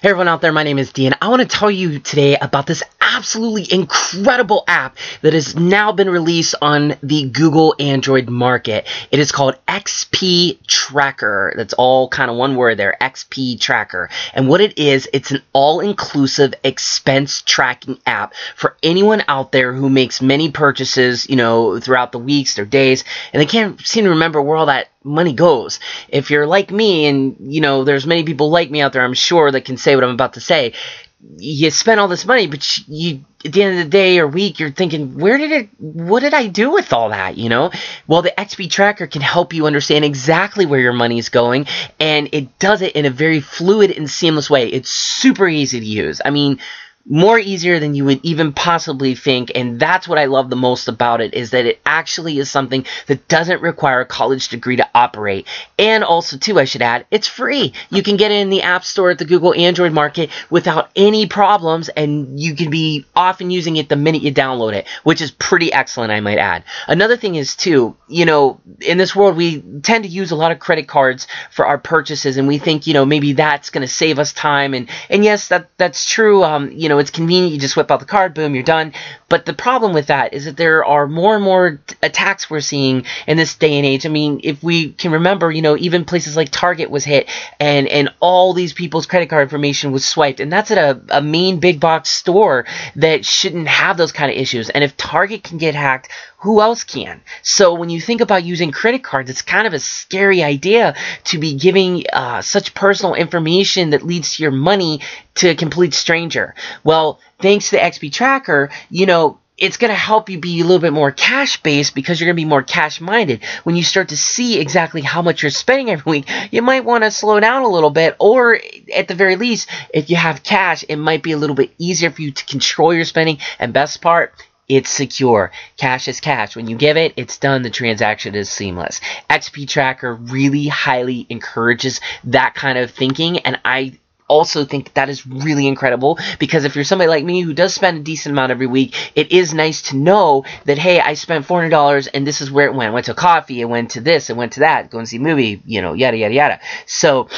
Hey everyone out there, my name is Dean. I want to tell you today about this absolutely incredible app that has now been released on the Google Android market. It is called XP Tracker. That's all kind of one word there, XP Tracker. And what it is, it's an all-inclusive expense tracking app for anyone out there who makes many purchases, you know, throughout the weeks or days, and they can't seem to remember where all that money goes. If you're like me, and you know, there's many people like me out there, I'm sure, that can say what I'm about to say. You spend all this money, but you, at the end of the day or week, you're thinking, where did it, what did I do with all that, you know? Well, the XP Tracker can help you understand exactly where your money is going, and it does it in a very fluid and seamless way. It's super easy to use. I mean, more easier than you would even possibly think and that's what I love the most about it is that it actually is something that doesn't require a college degree to operate. And also too I should add it's free. You can get it in the app store at the Google Android market without any problems and you can be off and using it the minute you download it which is pretty excellent I might add. Another thing is too you know in this world we tend to use a lot of credit cards for our purchases and we think you know maybe that's going to save us time and and yes that that's true um you know it's convenient. You just whip out the card, boom, you're done. But the problem with that is that there are more and more attacks we're seeing in this day and age. I mean, if we can remember, you know, even places like Target was hit and, and all these people's credit card information was swiped. And that's at a, a main big box store that shouldn't have those kind of issues. And if Target can get hacked, who else can? So when you think about using credit cards, it's kind of a scary idea to be giving uh, such personal information that leads to your money to a complete stranger. Well, thanks to the XP Tracker, you know, it's going to help you be a little bit more cash based because you're going to be more cash minded. When you start to see exactly how much you're spending every week, you might want to slow down a little bit, or at the very least, if you have cash, it might be a little bit easier for you to control your spending. And best part, it's secure. Cash is cash. When you give it, it's done. The transaction is seamless. XP Tracker really highly encourages that kind of thinking, and I also think that is really incredible because if you're somebody like me who does spend a decent amount every week, it is nice to know that hey, I spent four hundred dollars and this is where it went. I went to coffee, it went to this, it went to that, go and see a movie, you know, yada yada yada. So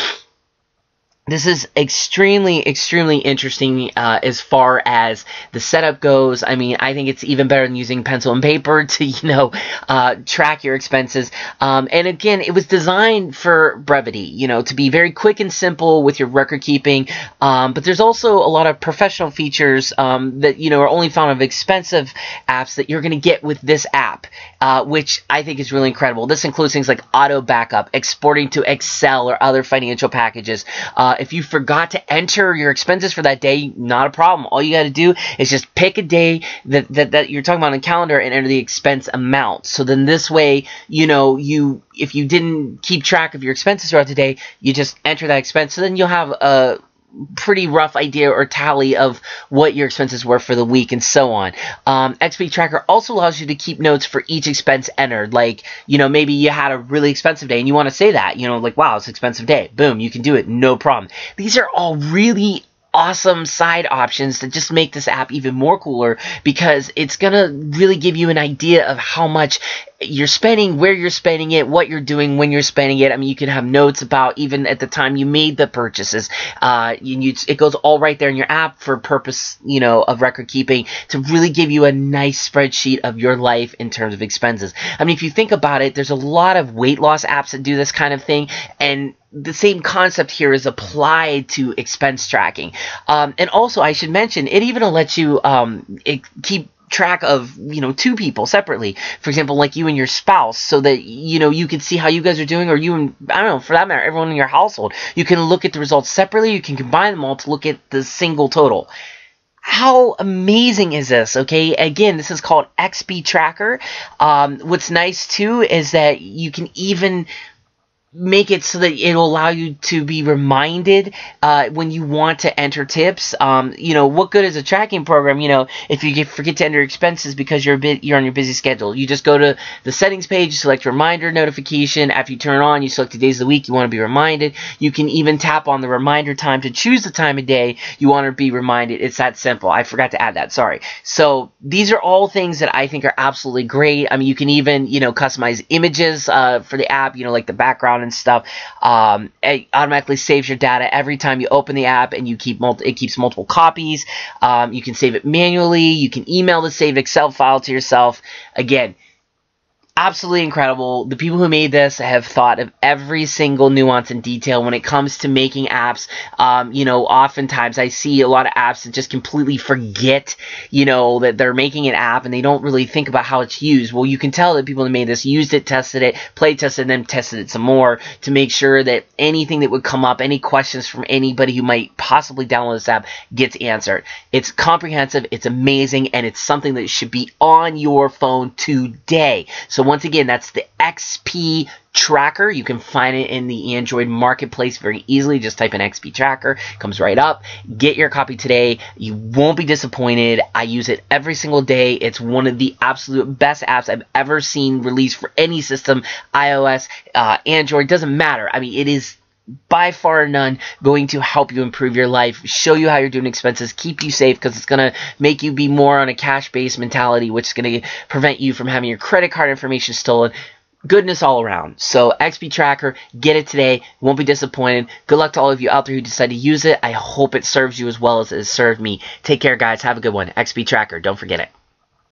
this is extremely, extremely interesting uh, as far as the setup goes. I mean, I think it's even better than using pencil and paper to, you know, uh, track your expenses. Um, and again, it was designed for brevity, you know, to be very quick and simple with your record keeping. Um, but there's also a lot of professional features um, that, you know, are only found of expensive apps that you're going to get with this app, uh, which I think is really incredible. This includes things like auto backup, exporting to Excel or other financial packages. Uh, if you forgot to enter your expenses for that day, not a problem. All you got to do is just pick a day that, that, that you're talking about on the calendar and enter the expense amount. So then this way, you know, you if you didn't keep track of your expenses throughout the day, you just enter that expense. So then you'll have a pretty rough idea or tally of what your expenses were for the week and so on. Um, XP Tracker also allows you to keep notes for each expense entered. Like, you know, maybe you had a really expensive day and you want to say that, you know, like, wow, it's an expensive day. Boom, you can do it. No problem. These are all really awesome side options that just make this app even more cooler because it's going to really give you an idea of how much you're spending, where you're spending it, what you're doing when you're spending it. I mean, you can have notes about even at the time you made the purchases. Uh, you, you, it goes all right there in your app for purpose, you know, of record keeping to really give you a nice spreadsheet of your life in terms of expenses. I mean, if you think about it, there's a lot of weight loss apps that do this kind of thing, and the same concept here is applied to expense tracking. Um, and also, I should mention, it even lets you um, keep track of you know two people separately for example like you and your spouse so that you know you can see how you guys are doing or you and i don't know for that matter everyone in your household you can look at the results separately you can combine them all to look at the single total how amazing is this? Okay, again, this is called XP Tracker. Um, what's nice too is that you can even make it so that it'll allow you to be reminded uh, when you want to enter tips. Um, you know, what good is a tracking program? You know, if you forget to enter expenses because you're a bit you're on your busy schedule, you just go to the settings page, select reminder notification. After you turn on, you select the days of the week you want to be reminded. You can even tap on the reminder time to choose the time of day you want to be reminded. It's that simple. I forgot to add that. Sorry. So these are all things that I think are absolutely great. I mean, you can even you know customize images uh, for the app. You know, like the background and stuff. Um, it automatically saves your data every time you open the app, and you keep multi- it keeps multiple copies. Um, you can save it manually. You can email the saved Excel file to yourself. Again absolutely incredible. The people who made this have thought of every single nuance and detail when it comes to making apps. Um, you know, oftentimes I see a lot of apps that just completely forget, you know, that they're making an app and they don't really think about how it's used. Well, you can tell that people who made this used it, tested it, play tested, and then tested it some more to make sure that anything that would come up, any questions from anybody who might possibly download this app gets answered. It's comprehensive, it's amazing, and it's something that should be on your phone today. So once again, that's the XP Tracker. You can find it in the Android marketplace very easily. Just type in XP Tracker, comes right up. Get your copy today. You won't be disappointed. I use it every single day. It's one of the absolute best apps I've ever seen released for any system, iOS, uh, Android, doesn't matter. I mean, it is by far none going to help you improve your life, show you how you're doing expenses, keep you safe because it's going to make you be more on a cash based mentality, which is going to prevent you from having your credit card information stolen. Goodness all around. So, XP Tracker, get it today. Won't be disappointed. Good luck to all of you out there who decide to use it. I hope it serves you as well as it has served me. Take care, guys. Have a good one. XP Tracker. Don't forget it.